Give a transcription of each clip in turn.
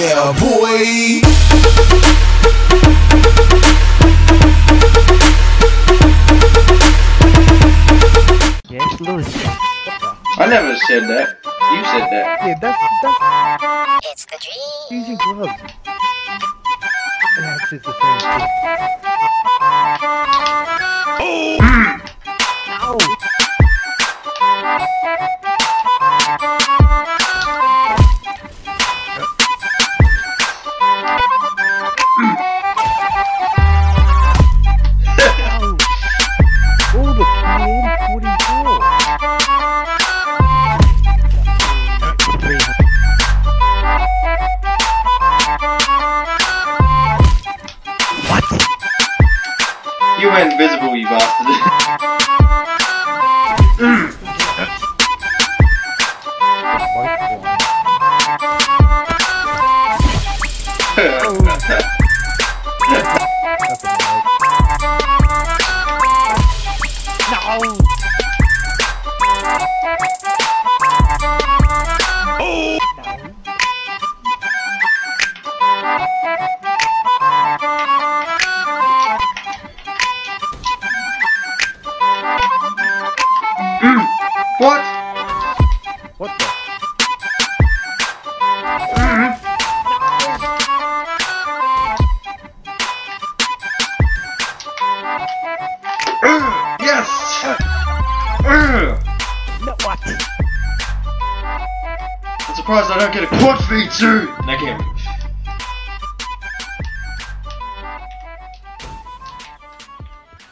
Yeah, boy. Yes, Louis. I never said that. You said that. Yeah, that's that's It's the dream. using gloves. That's just the same thing. Oh. Ow! Ow! You invisible, you bastard. No. Mm. what? What the? Mm. yes! Mm. No, what? I'm surprised I don't get a quad feed too! That can't be.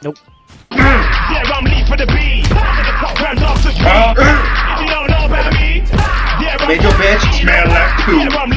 Nope. Yeah, I'm Lee for the B. To the top round off the street. Uh, You don't know about me. Yeah, I'm Made your bitch smell like